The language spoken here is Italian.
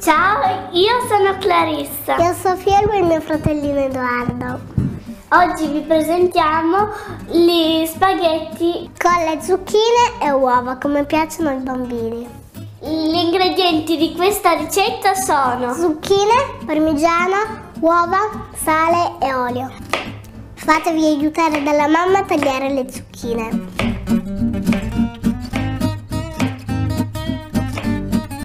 Ciao, io sono Clarissa. Io sono Sofia e il mio fratellino Edoardo. Oggi vi presentiamo gli spaghetti con le zucchine e uova come piacciono ai bambini. Gli ingredienti di questa ricetta sono zucchine, parmigiano, uova, sale e olio. Fatevi aiutare dalla mamma a tagliare le zucchine.